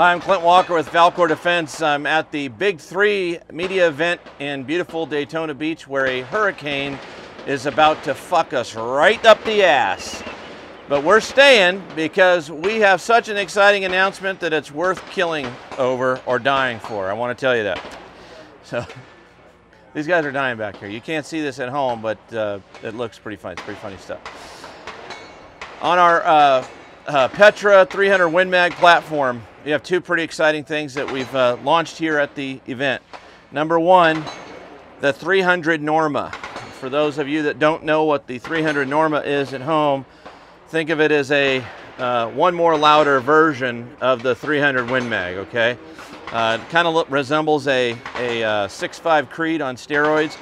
Hi, I'm Clint Walker with Falkor Defense. I'm at the Big Three media event in beautiful Daytona Beach where a hurricane is about to fuck us right up the ass. But we're staying because we have such an exciting announcement that it's worth killing over or dying for. I want to tell you that. So these guys are dying back here. You can't see this at home, but uh, it looks pretty funny. It's pretty funny stuff. On our uh, uh, Petra 300 WinMag platform, we have two pretty exciting things that we've uh, launched here at the event. Number one, the 300 Norma. For those of you that don't know what the 300 Norma is at home, think of it as a uh, one more louder version of the 300 WinMag, okay? Uh, it kind of resembles a, a uh, 6.5 Creed on steroids.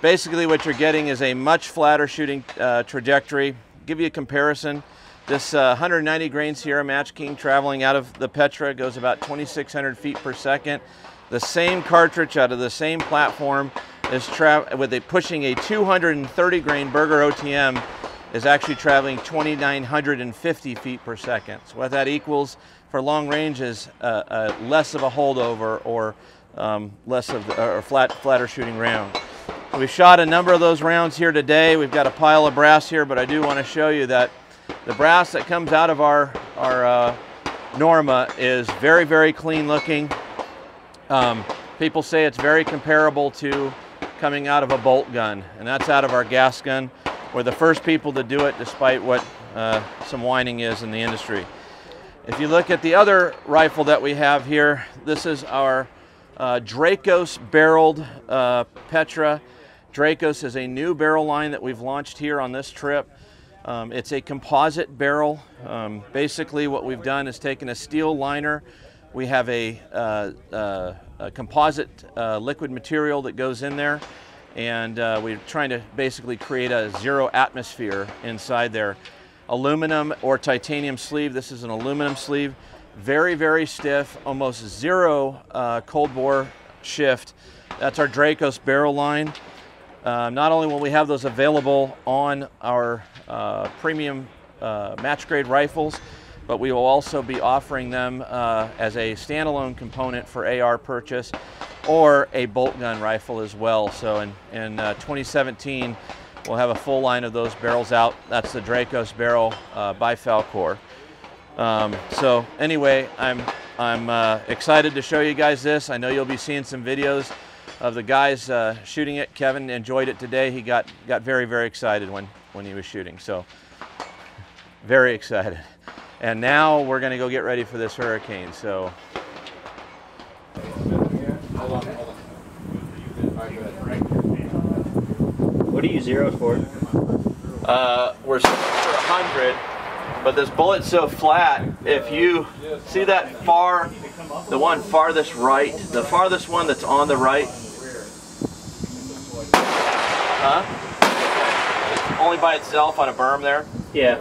Basically what you're getting is a much flatter shooting uh, trajectory. Give you a comparison. This uh, 190 grain Sierra Match King traveling out of the Petra goes about 2,600 feet per second. The same cartridge out of the same platform is with a pushing a 230 grain Berger OTM is actually traveling 2,950 feet per second. So what that equals for long range is uh, uh, less of a holdover or um, less of the, or flat, flatter shooting round. We've shot a number of those rounds here today. We've got a pile of brass here, but I do want to show you that the brass that comes out of our, our uh, Norma is very, very clean looking. Um, people say it's very comparable to coming out of a bolt gun, and that's out of our gas gun. We're the first people to do it despite what uh, some whining is in the industry. If you look at the other rifle that we have here, this is our uh, Dracos barreled uh, Petra. Dracos is a new barrel line that we've launched here on this trip. Um, it's a composite barrel. Um, basically what we've done is taken a steel liner. We have a, uh, uh, a composite uh, liquid material that goes in there and uh, we're trying to basically create a zero atmosphere inside there. Aluminum or titanium sleeve. This is an aluminum sleeve. Very, very stiff, almost zero uh, cold bore shift. That's our Dracos barrel line. Uh, not only will we have those available on our uh, premium uh, match grade rifles, but we will also be offering them uh, as a standalone component for AR purchase or a bolt gun rifle as well. So in, in uh, 2017, we'll have a full line of those barrels out. That's the Dracos barrel uh, by Falkor. Um, so anyway, I'm, I'm excited to show you guys this. I know you'll be seeing some videos of the guys uh, shooting it. Kevin enjoyed it today. He got, got very, very excited when, when he was shooting. So very excited. And now we're gonna go get ready for this hurricane. So What are you zero for? Uh, we're for 100, but this bullet's so flat, if you see that far, the one farthest right, the farthest one that's on the right, huh? Only by itself on a berm there? Yeah.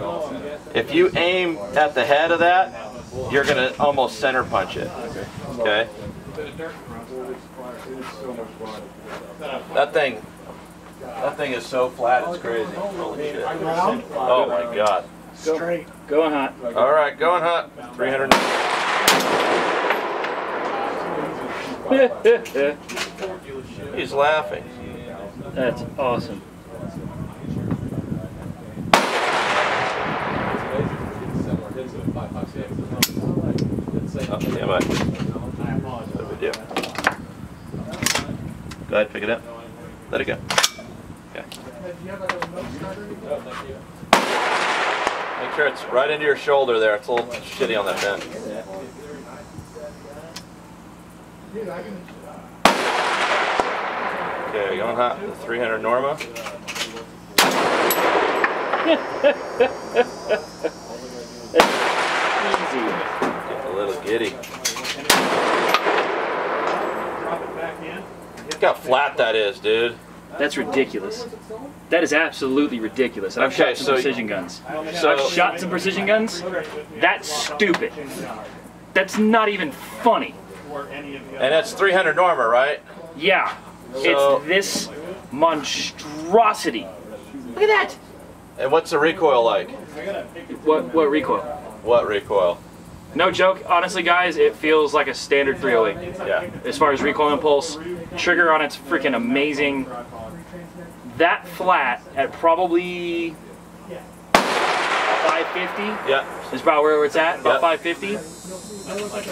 If you aim at the head of that, you're going to almost center punch it. Okay? That thing, that thing is so flat, it's crazy. Holy shit. Oh my god. Straight. Going hot. All right, going hot. 300. He's laughing. That's awesome. Oh, stand by. No big deal. Go ahead, pick it up. Let it go. Okay. Make sure it's right into your shoulder there. It's a little shitty on that bend. Okay, going hot. The 300 Norma. Easy. A little giddy. Look how flat that is, dude. That's ridiculous. That is absolutely ridiculous. I've Okay, shot some so- precision guns. So, I've shot some precision guns. That's stupid. That's not even funny. and that's 300 Norma, right? Yeah. So- it's this monstrosity. Look at that. And what's the recoil like? What what recoil? What recoil? No joke, honestly, guys, it feels like a standard 308. Yeah. As far as recoil impulse, trigger on it's freaking amazing. That flat at probably 550 Yeah. is about where it's at, about Yep. 550,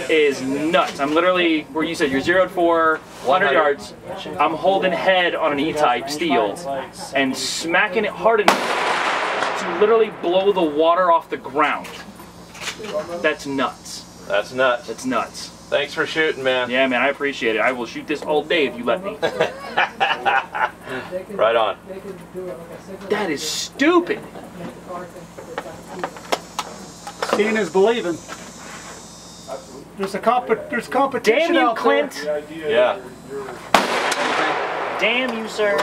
is nuts. I'm literally, where you said you're 0 to 4, 100 100. yards. I'm holding head on an E-type steel and smacking it hard enough to literally blow the water off the ground. That's nuts. That's nuts. That's nuts. Thanks for shooting, man. Yeah, man, I appreciate it. I will shoot this all day if you let me. Right on. That is stupid. Seeing is believing. There's a comp there's competition Damn you, out there. Clint. Yeah. Damn you, sir.